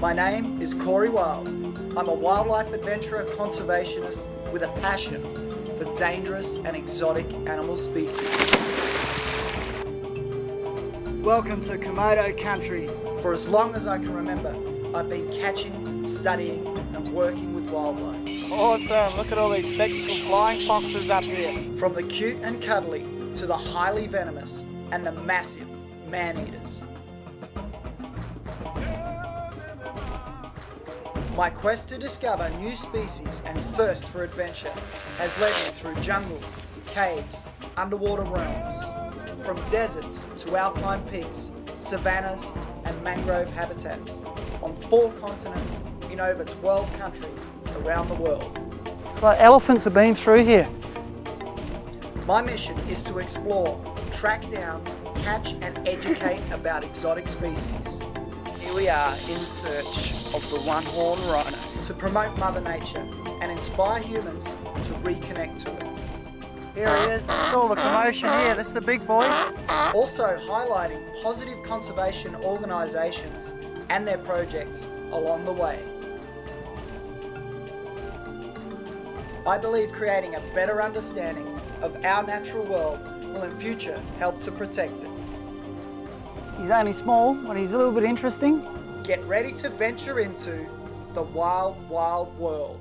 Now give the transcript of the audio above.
My name is Corey Wild. I'm a wildlife adventurer conservationist with a passion for dangerous and exotic animal species. Welcome to Komodo country. For as long as I can remember, I've been catching, studying and working with wildlife. Awesome, look at all these spectacled flying foxes up here. From the cute and cuddly to the highly venomous and the massive man-eaters. My quest to discover new species and thirst for adventure has led me through jungles, caves, underwater realms, from deserts to alpine peaks, savannas and mangrove habitats, on four continents in over 12 countries around the world. Like elephants have been through here. My mission is to explore, track down, catch and educate about exotic species. Here we are in search of the one-horned rhino. To promote Mother Nature and inspire humans to reconnect to it. Here he is. It's all the commotion here. This is the big boy. Also highlighting positive conservation organisations and their projects along the way. I believe creating a better understanding of our natural world will in future help to protect it. He's only small, but he's a little bit interesting. Get ready to venture into the wild, wild world.